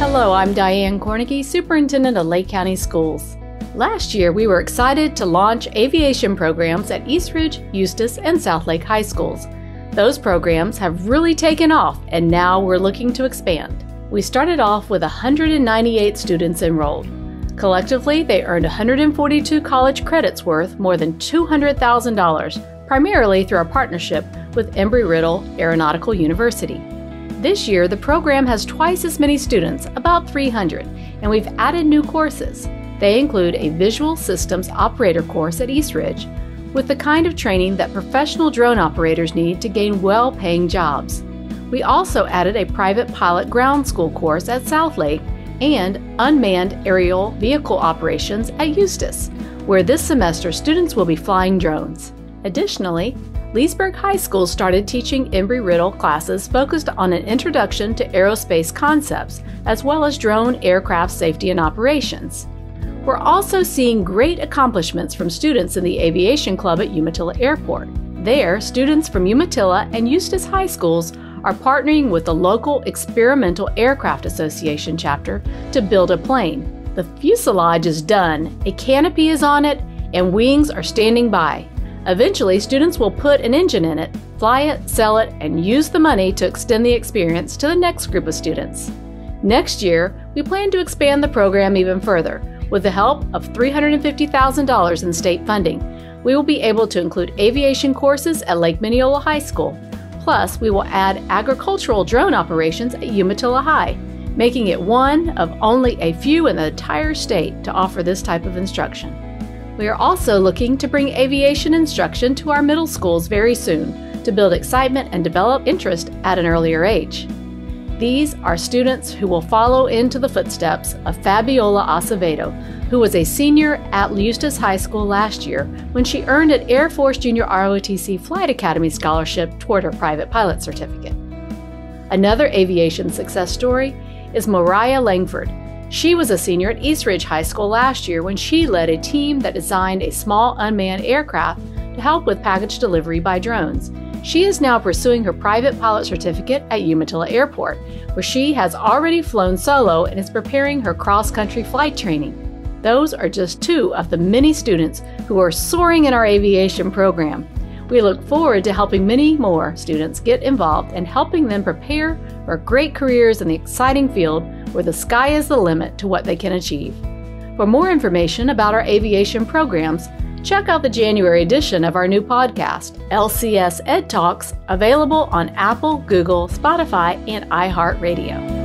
Hello, I'm Diane Kornegay, Superintendent of Lake County Schools. Last year, we were excited to launch aviation programs at Eastridge, Eustis, and South Lake High Schools. Those programs have really taken off, and now we're looking to expand. We started off with 198 students enrolled. Collectively, they earned 142 college credits worth more than $200,000, primarily through a partnership with Embry Riddle Aeronautical University. This year, the program has twice as many students, about 300, and we've added new courses. They include a visual systems operator course at Eastridge, with the kind of training that professional drone operators need to gain well paying jobs. We also added a private pilot ground school course at Southlake and unmanned aerial vehicle operations at Eustis, where this semester students will be flying drones. Additionally, Leesburg High School started teaching Embry Riddle classes focused on an introduction to aerospace concepts, as well as drone aircraft safety and operations. We're also seeing great accomplishments from students in the Aviation Club at Umatilla Airport. There, students from Umatilla and Eustis High Schools are partnering with the local Experimental Aircraft Association chapter to build a plane. The fuselage is done, a canopy is on it, and wings are standing by. Eventually, students will put an engine in it, fly it, sell it, and use the money to extend the experience to the next group of students. Next year, we plan to expand the program even further with the help of $350,000 in state funding, we will be able to include aviation courses at Lake Minneola High School. Plus, we will add agricultural drone operations at Umatilla High, making it one of only a few in the entire state to offer this type of instruction. We are also looking to bring aviation instruction to our middle schools very soon to build excitement and develop interest at an earlier age. These are students who will follow into the footsteps of Fabiola Acevedo, who was a senior at Eustis High School last year when she earned an Air Force Junior ROTC Flight Academy scholarship toward her private pilot certificate. Another aviation success story is Mariah Langford. She was a senior at Eastridge High School last year when she led a team that designed a small unmanned aircraft help with package delivery by drones. She is now pursuing her private pilot certificate at Umatilla Airport, where she has already flown solo and is preparing her cross country flight training. Those are just two of the many students who are soaring in our aviation program. We look forward to helping many more students get involved and helping them prepare for great careers in the exciting field where the sky is the limit to what they can achieve. For more information about our aviation programs, check out the January edition of our new podcast, LCS Ed Talks, available on Apple, Google, Spotify, and iHeartRadio.